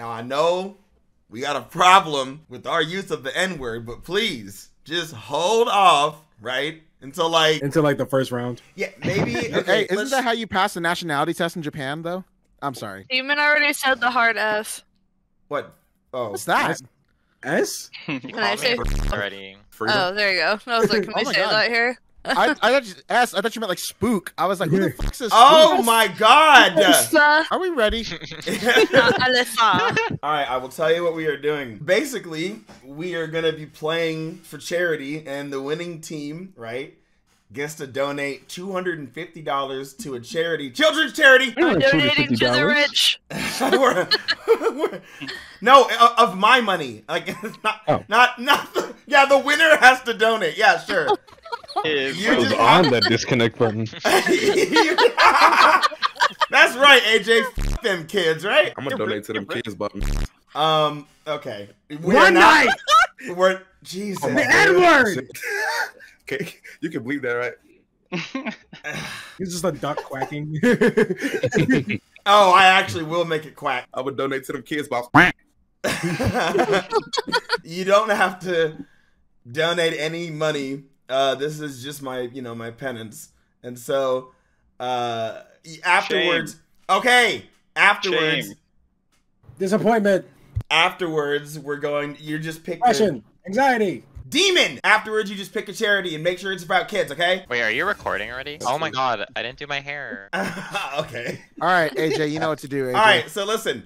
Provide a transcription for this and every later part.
Now I know we got a problem with our use of the N word, but please just hold off, right? Until like Until like the first round. yeah, maybe Hey, okay. isn't that how you pass the nationality test in Japan, though? I'm sorry. Demon already said the hard F. what? Oh, What's that? S? You Can I called say- me already. Freedom. Oh, there you go. I was like, can Oh we my say God. that here? I, I thought you, S, I thought you meant like spook. I was like, who the fuck says oh spook? my god! Are we ready? All right, I will tell you what we are doing. Basically, we are going to be playing for charity, and the winning team, right, gets to donate $250 to a charity, children's charity. I'm donating to the rich. We're- we're- no, uh, of my money. Like, not, Oh. not, not, the, yeah, the winner has to donate. Yeah, sure. Is You was just on that disconnect button. That's right, AJ. F- them kids, right? I'm gonna donate to them kids, but Um, okay. We are One not- night! We're, Jesus. The dude. N word! okay, you can believe that, right? He's just a duck quacking. Oh, I actually will make it quack. I would donate to them kids, but you don't have to donate any money. Uh, this is just my, you know, my penance. And so, uh, afterwards, okay, afterwards, Shame. Disappointment, afterwards, we're going. you're just pick the depression, anxiety. Demon. Afterwards, you just pick a charity and make sure it's about kids. Okay. Wait, are you recording already? Oh my god, I didn't do my hair. okay. All right, AJ, you know what to do. AJ. All right. So listen,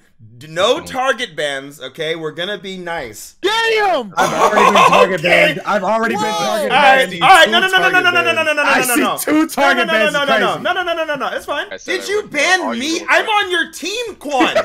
no target bans. Okay, we're gonna be nice. Damn! I've already been target Okay. banned. I've already been target banned. All right, all right, no, no, no, no, no, no, no, no, no, no, no, I no, no, see no. two target no, no, bans. no, no, is no, no, crazy. no, no, no, no, no, no. It's fine. I said Did I you would. ban All you me? will I'm say. on your team, Quan.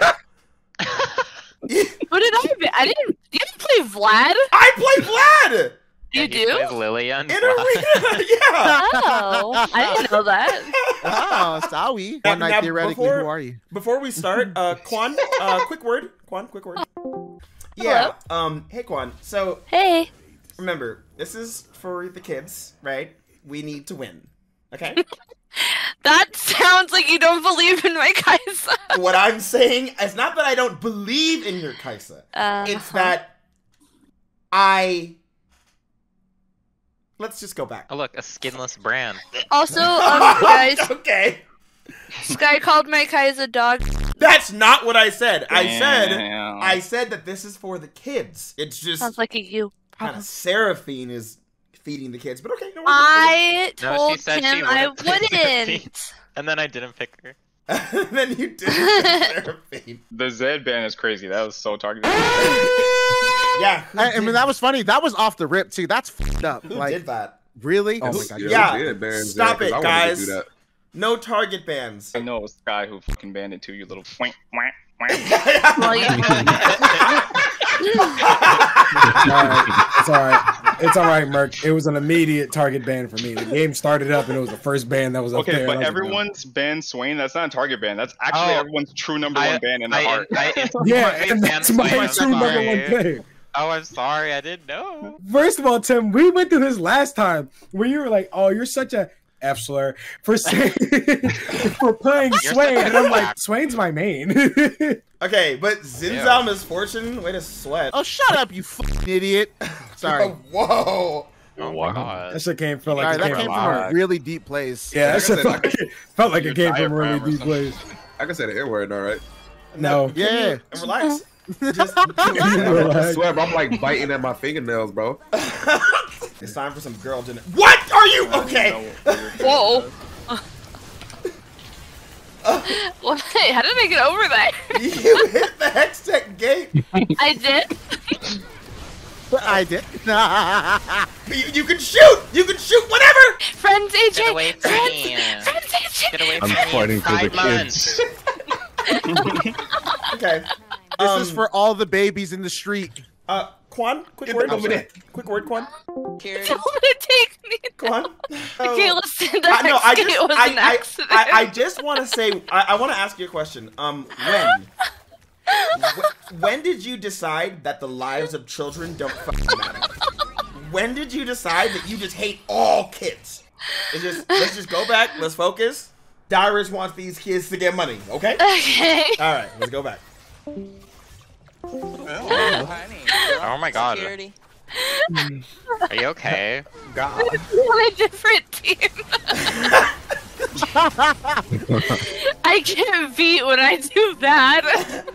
What did I? Be? I didn't. You play Vlad. I play Vlad You Yeah, he do? plays Lillian. in arena. yeah. Oh, I didn't know that. Oh, Sawi. Now- One night now, theoretically, before- who are you? Before we start, uh, Quan, uh, quick word, Quan, quick word. Yeah. Um. Hey, Quan. So Hey. remember, this is for the kids, right? We need to win. Okay. That sounds like you don't believe in my Kai'Sa. what I'm saying is not that I don't believe in your Kai'Sa. Uh, It's that I. Let's just go back. Oh look, a skinless brand. Also, um, guys, okay. Sky called my Kai'Sa dog. That's not what I said. I said Damn. I said that this is for the kids. It's just Sounds like a you. kind of Seraphine is feeding the kids, but okay. No worries. I No, she told said she him I wouldn't. Wouldn't. And then I didn't pick her. then you did Seraphine. The Zed ban is crazy. That was so targeted. Yeah. I, I mean, that was funny. That was off the rip too. That's fucked up. who like, did that? really? Oh Oh my my god. God. Yeah, who did ban stop Zed? 'Cause it, I wanted to guys. do that. No target bans. I know it was the guy who fucking banned it too. You little. Wah, wah, wah. Well, you- Alright, It's alright. It's alright, Merc. It was an immediate target ban for me. The game started up and it was the first ban that was up Okay, there. but and I was like, oh. everyone's banned Swain. That's not a target ban. That's actually Oh. everyone's true number I- one ban in the I, heart. I, I, Yeah, and that's my I'm true number one thing. Oh, I'm sorry. I didn't know. First of all, Tim, we went through this last time where you were like, "Oh, you're such a F slur for saying for playing You're Swain," and I'm like, "Swain's my main." okay, but Zinzal Miss Fortune, way to sweat. Oh, shut up, you fucking idiot. Sorry. Oh, whoa. Oh wow. my god. that shit came felt like right, it that came, came from. from a really deep place. Yeah, that Like I shit said, felt like, it, felt like it came from a really deep something. place. I can say the N word, all right. No. Yeah. And relax. Just, I swear, bro, I'm like biting at my fingernails, bro. it's time for some girl dinner. What are you? Okay. Whoa. What? How did I get over that? you hit the Hextech gate. I did. I did. You, you can shoot. You can shoot whatever. Friends, AJ. Get away from friends, me. friends, AJ. Get away I'm me. fighting for the Five months. kids. Okay. This Um, is for all the babies in the street. Uh, Quan, quick word. over there. Quick word, Quan. Don't want to take me. Quan. Okay, Oh. listen. The I, no, I just, was I, an I, accident. I, I just want to say, I, I want to ask you a question. Um, when? Wh- when did you decide that the lives of children don't fucking matter? When did you decide that you just hate all kids? It's just let's just go back. Let's focus. Dyrus wants these kids to get money. Okay. Okay. All right. Let's go back. Oh, oh my god. Security. Are you okay? God. on a different team. I get beat when I do that.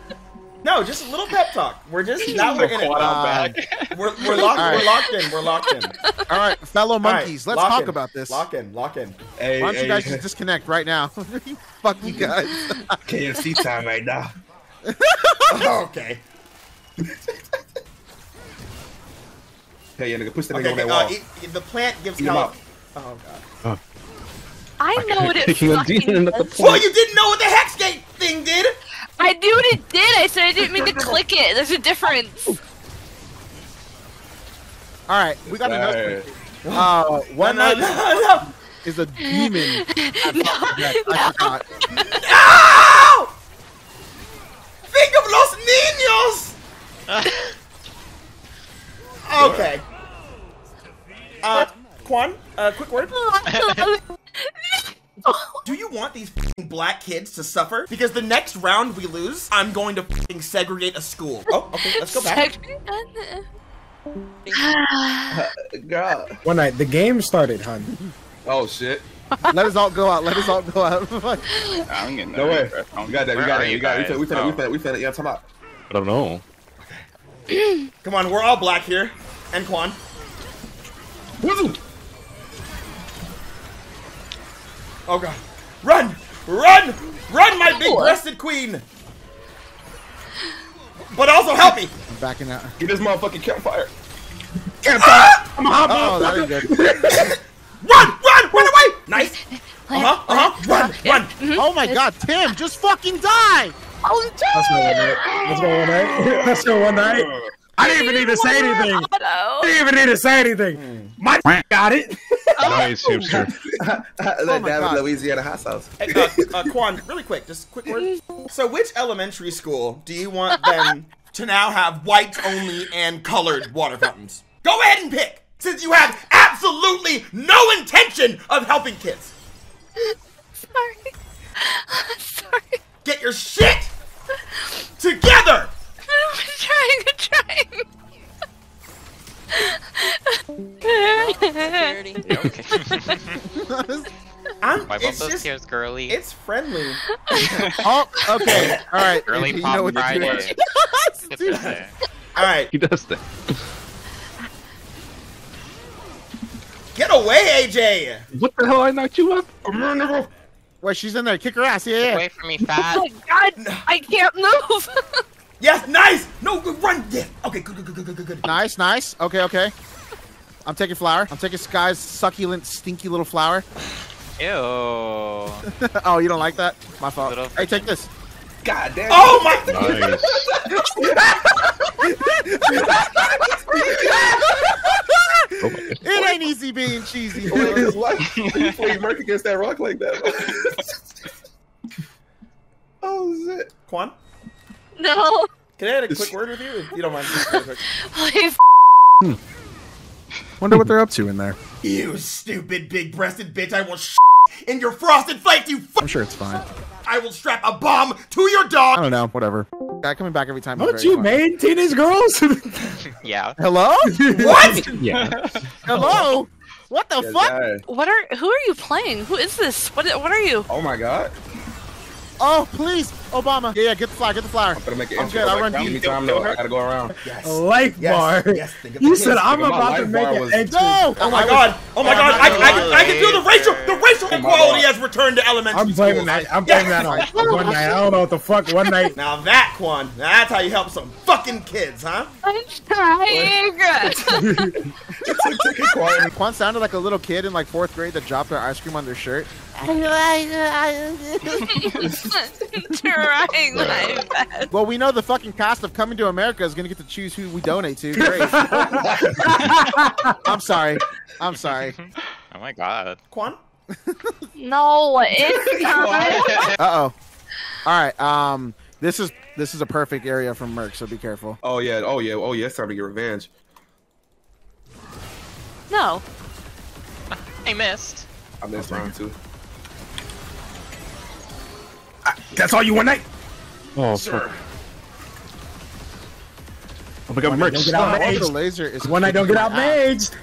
No, just a little pep talk. We're just now we're in it. Quad Uh, we're we're locked. All right. We're locked in. We're locked in. All right, fellow All right, monkeys, let's talk in. about this. Lock in. Lock in. Hey, Why don't you hey, guys just disconnect right now? Fuck you guys. KFC time right now. okay. Hey, yeah, nigga, push that nigga Okay. on that Uh, wall. it, it- the plant gives Eat him health. up. Oh god. I know what it fucking demon does. Well, you didn't know what the hex gate thing did. I knew what it did. I said I didn't mean to click it. There's a difference. All right, we got another. Hey. Uh, one no, night no, no, is a demon. at No, Jack. I forgot. kids to suffer? Because the next round we lose, I'm going to fing segregate a school. Oh, okay, let's go back. God. One night, the game started, hun. Oh shit. Let us all go out. Let us all go out. I'm getting No way. We got that. We got are that. you We got. We guys? finna. We finna. We Oh. finna. We finna. Yeah, I'm talking about. I don't know. Come on, we're all black here. And Quan. Oh god. Run! Run! Run, my big breasted queen! But also help me! I'm backing out. Get this motherfucking campfire. Campfire! Ah! I'm a hot Oh, that is good. Run! Run! Run away! Nice! Uh-huh, uh-huh. Run! Run! Oh my god, Tim, just fucking die! Let's go one night. Let's go one night. Let's go one night. I didn't even need to say anything. I didn't even need to say anything. My got it. Nice, hipster. Let my David God. Louisiana hot sauce. Hey, uh, uh, Quan, really quick, just quick word. So, which elementary school do you want them to now have white only and colored water fountains? Go ahead and pick, since you have absolutely no intention of helping kids. Sorry. Sorry. Get your shit okay? I'm. Why both It's those just. tears girly? It's friendly. Oh, okay. All right. Early you Pop know what. Friday. Get. All right, He does that. get away, AJ. What the hell? I knocked you up? Wait, she's in there. Kick her ass. Yeah, yeah. Away from me, fat. Oh God! I can't move. Yes, nice. No, good run. Yeah. Okay, good, good, good, good, good, good, good. Nice, nice. Okay, okay. I'm taking flower. I'm taking Sky's succulent, stinky little flower. Ew. oh, you don't like that? My fault. Little- Hey, take this. God damn. Oh my. Nice. Oh my God. It ain't easy being cheesy. Boy, boy. his life before you murk against that rock like that. oh shit. Quan, no, can I have a quick word with you? If you don't mind. Just real quick. please. Wonder what they're up to in there. You stupid big-breasted bitch! I will sh in your frosted flakes. You. F- I'm sure it's fine. I will strap a bomb to your dog. I don't know. Whatever. Guy coming back every time. is Don't you fun. made teenage girls? Yeah. Hello? What? Yeah. Hello? What the Yes, fuck? guy. What are? Who are you playing? Who is this? What? What are you? Oh my god. Oh, please, Obama. Yeah, yeah. Get the flower. Get the flower. I'm gonna make it I'm intro. good, I Like, run give me deep. time though. I gotta go around. Yes. A life Yes. bar. Yes. Think of the You kids. said I'm Nigga, my about to life make bar an was- exit. No! Oh my god! Oh my god! I, I, can, I can feel the racial the racial my equality God. has returned to elementary I'm blaming schools. that. I'm blaming that on one night. I don't know what the fuck. One night. Now that Quan, now that's how you help some fucking kids, huh? I'm trying. Take it. Quan sounded like a little kid in like fourth grade that dropped their ice cream on their shirt. trying my best. Well, we know the fucking cast of Coming to America is gonna get to choose who we donate to. Great. I'm sorry. I'm sorry. Oh my god. Quan? No, it's not. Uh oh. All right. Um. This is this is a perfect area for Merc, so be careful. Oh yeah. Oh yeah. Oh yeah. It's time to get revenge. No. I missed. I missed round two. Ah, that's all you one night. Oh, fuck. Oh my god, merch. Don't get out Orbital maged. laser is When I don't get out maged.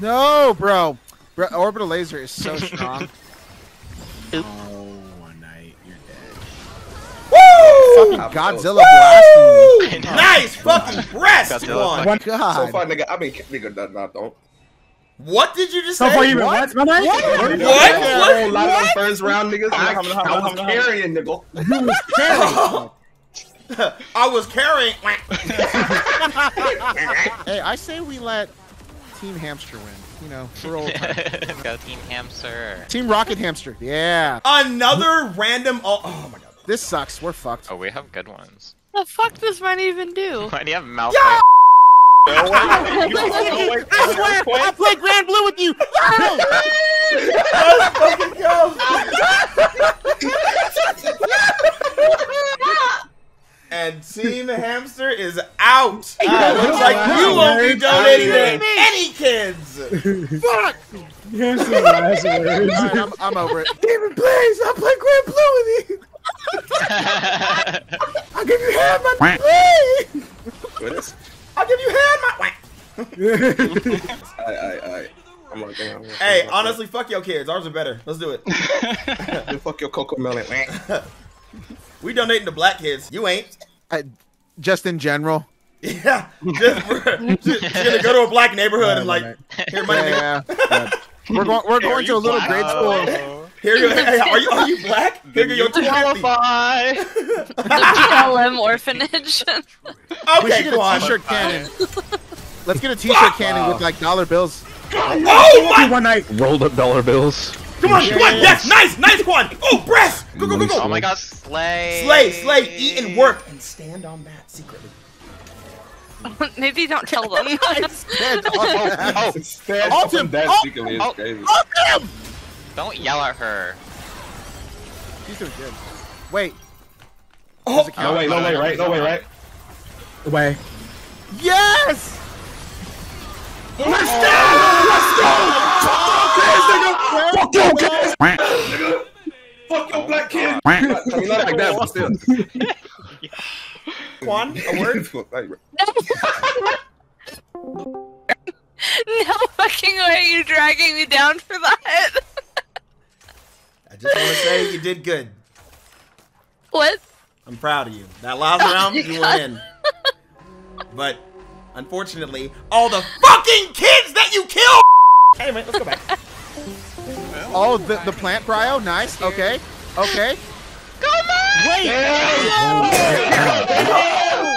No, bro. bro. Orbital laser is so strong. Oh, Fucking Godzilla blasting. Woo! Nice fucking breast, Godzilla one. So God. far, nigga, I mean, nigga, nah, nah, don't. What did you just So say? far, you've been what? My night? What? A What? lot of them first round niggas. I, Hum, hum, I hum, was hum, hum. carrying, nigga. You was carrying. I was carrying. Hey, I say we let Team Hamster win. You know, for old times. Go Team Hamster. Team Rocket Hamster. Yeah. Another random. Oh, oh my god. This sucks. We're fucked. Oh, we have good ones. What the fuck does mine even do? Why do you have mouth? Yeah! I swear, I'll play Grand Blue with you. Let's fucking go. and Team Hamster is out. Uh, looks like you won't be donating to any kids. Fuck. Here's some last words. All right, I'm, I'm over it. David, please, I'll play Grand Blue with you. I'll give you half my please. Goodness. I'll give you hand my. I, I, I. I'm like, damn. Hey, honestly, fuck your kids. Ours are better. Let's do it. Then fuck your Cocomelon. We donating to black kids. You ain't. I, just in general. Yeah, just, we're just gonna go to a black neighborhood and like, here, money, Yeah. yeah. We're going. We're going to a little grade school. Here you. Hey, are you are you black? Here you your. Qualify. The BLM orphanage. We Okay, should get come a on. t-shirt cannon. Let's get a t-shirt cannon with like dollar bills. Oh my! One night. Rolled up dollar bills. Come on, Quan. Yes, nice, nice, Quan. Oh, breast. Go, go, go, go. Oh my god, Slay. Slay, slay, eat and work, and stand on that secretly. Maybe don't tell them. Stand Oh, on oh, oh. Stand Ult up that secretly is ult- crazy. Him. Don't yell at her. She's doing good. Wait. Oh, No way, no way, right? No way, right? Away. Yes. Let's go! Oh. Let's go! Fuck your black kid. I mean, not like that, but still. Quan, a word. no fucking way you dragging me down for that. I just want to say you did good. what? I'm proud of you. That last oh round, you God. were in. But unfortunately, all the fucking kids that you killed. Anyway, let's go back. Oh, the the plant cryo. Nice. Okay. Okay. Come on. Wait.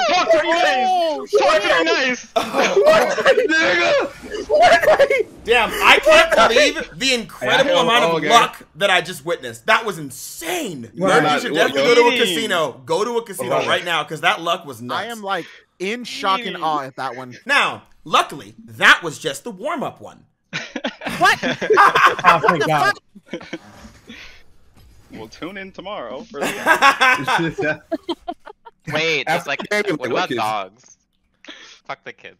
Talk to me nice. Talk to me nice. Damn, I can't believe the incredible Hey, amount of on, gang. luck that I just witnessed. That was insane. Well, Merc, you should definitely go to a casino. Go to a casino Alright. right now because that luck was nuts. I am like in shock and awe at that one. Now, luckily, that was just the warm up one. What? Oh, thank God. We'll tune in tomorrow for the Wait, it's like, what what about dogs? Fuck the kids.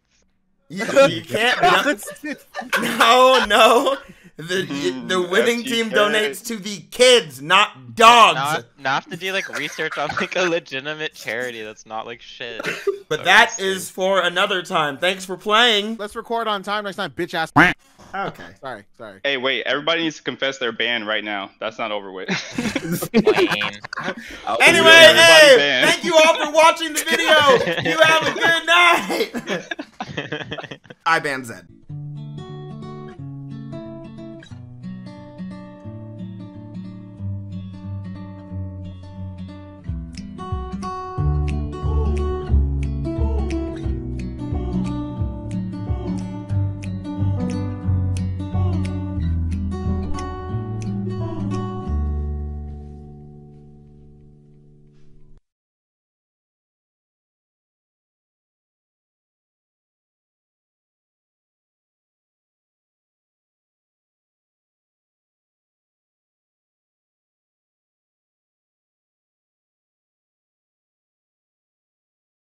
You, you can't. no, no. The mm, the winning team FTK. donates to the kids, not dogs. Not, not have to do like research on like a legitimate charity that's not like shit. but that is for another time. Thanks for playing. Let's record on time next time, bitch ass. Oh, okay. Sorry, sorry. Hey, wait! Everybody needs to confess their ban right now. That's not over with. Anyway, hey, banned. thank you all for watching the video. You have a good night. I ban Zed.